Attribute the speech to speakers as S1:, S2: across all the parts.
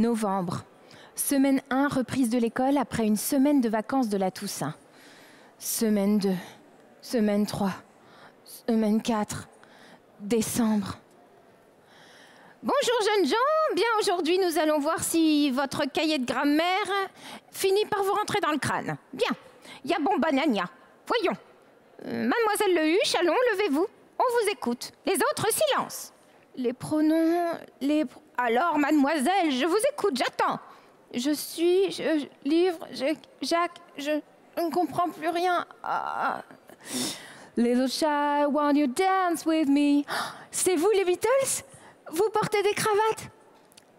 S1: Novembre. Semaine 1, reprise de l'école après une semaine de vacances de la Toussaint. Semaine 2, semaine 3, semaine 4, décembre. Bonjour jeunes gens, bien aujourd'hui nous allons voir si votre cahier de grammaire finit par vous rentrer dans le crâne. Bien, y a bon. Voyons. Mademoiselle Lehuche, allons, levez-vous. On vous écoute. Les autres, silence. Les pronoms. Alors, mademoiselle, je vous écoute, j'attends. Je suis, je, je- livre, je- Jacques, je, ne comprends plus rien. Ah. Little shy, won't you dance with me? C'est vous les Beatles? Vous portez des cravates?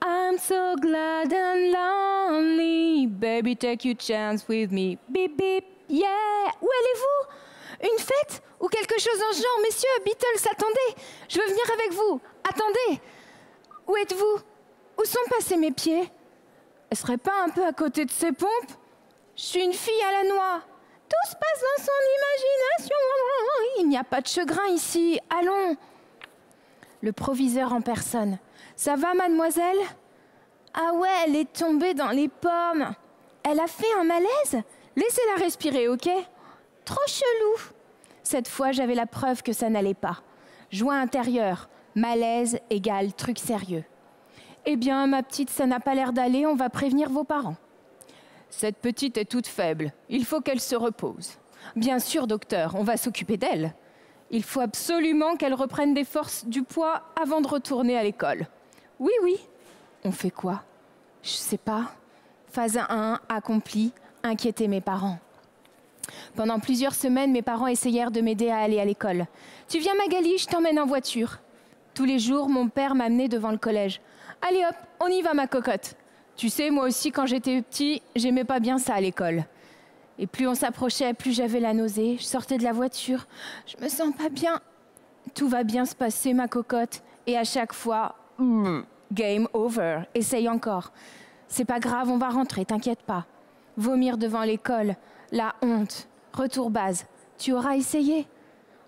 S1: I'm so glad and lonely. Baby, take your chance with me. Beep, beep, yeah. Où allez-vous? Une fête Ou quelque chose ce genre? Messieurs, Beatles, attendez. Je veux venir avec vous. Attendez. Où êtes-vous? Où sont passés mes pieds? Elle serait pas un peu à côté de ces pompes? Je suis une fille à la noix. Tout se passe dans son imagination. Il n'y a pas de chagrin ici. Allons. Le proviseur en personne. Ça va, mademoiselle? Ah ouais, elle est tombée dans les pommes. Elle a fait un malaise Laissez-la respirer, ok? Trop chelou. Cette fois, j'avais la preuve que ça n'allait pas. Joie intérieure, malaise égale truc sérieux. Eh bien, ma petite, ça n'a pas l'air d'aller, on va prévenir vos parents. Cette petite est toute faible, il faut qu'elle se repose. Bien sûr, docteur, on va s'occuper d'elle. Il faut absolument qu'elle reprenne des forces du poids avant de retourner à l'école. Oui, oui. On fait quoi? Je sais pas. Phase 1, accomplie, inquiéter mes parents. Pendant plusieurs semaines, mes parents essayèrent de m'aider à aller à l'école. Tu viens, Magali, je t'emmène en voiture. Tous les jours, mon père m'amenait devant le collège. Allez hop, on y va, ma cocotte. Tu sais, moi aussi, quand j'étais petit, j'aimais pas bien ça à l'école. Et plus on s'approchait, plus j'avais la nausée. Je sortais de la voiture. Je me sens pas bien. Tout va bien se passer, ma cocotte. Et à chaque fois, mm, game over. Essaye encore. C'est pas grave, on va rentrer, t'inquiète pas. Vomir devant l'école, la honte, retour base. Tu auras essayé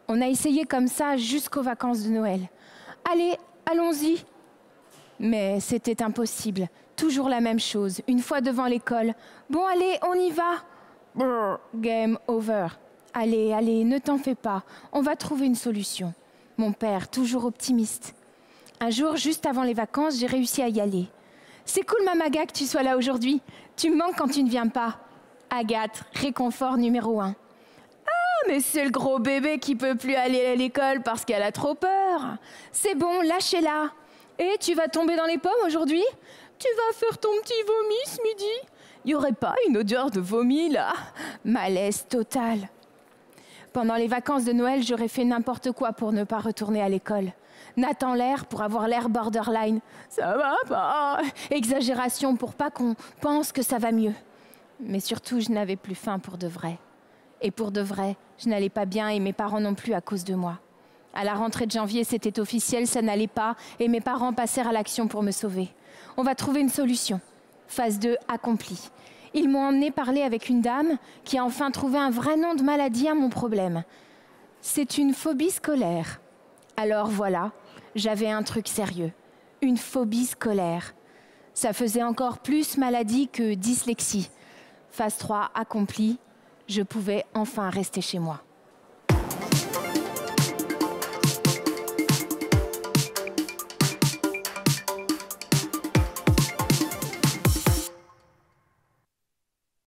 S1: On a essayé comme ça jusqu'aux vacances de Noël. Allez, allons-y. Mais c'était impossible. Toujours la même chose. Une fois devant l'école. Bon, allez, on y va. Game over. Allez, allez, ne t'en fais pas. On va trouver une solution. Mon père, toujours optimiste. Un jour, juste avant les vacances, j'ai réussi à y aller. C'est cool, Mamaga, que tu sois là aujourd'hui. Tu me manques quand tu ne viens pas. Agathe, réconfort numéro un. Ah, mais c'est le gros bébé qui peut plus aller à l'école parce qu'elle a trop C'est bon, lâchez-la. Et tu vas tomber dans les pommes aujourd'hui? Tu vas faire ton petit vomi ce midi? Il n'y aurait pas une odeur de vomi là? Malaise total. Pendant les vacances de Noël, j'aurais fait n'importe quoi pour ne pas retourner à l'école. Nathan l'air pour avoir l'air borderline. Ça va pas. Exagération pour pas qu'on pense que ça va mieux. Mais surtout, je n'avais plus faim pour de vrai. Et pour de vrai, je n'allais pas bien et mes parents non plus à cause de moi. À la rentrée de janvier, c'était officiel, ça n'allait pas et mes parents passèrent à l'action pour me sauver. On va trouver une solution. Phase 2 accomplie. Ils m'ont emmené parler avec une dame qui a enfin trouvé un vrai nom de maladie à mon problème. C'est une phobie scolaire. Alors voilà, j'avais un truc sérieux. Une phobie scolaire. Ça faisait encore plus maladie que dyslexie. Phase 3 accomplie, je pouvais enfin rester chez moi.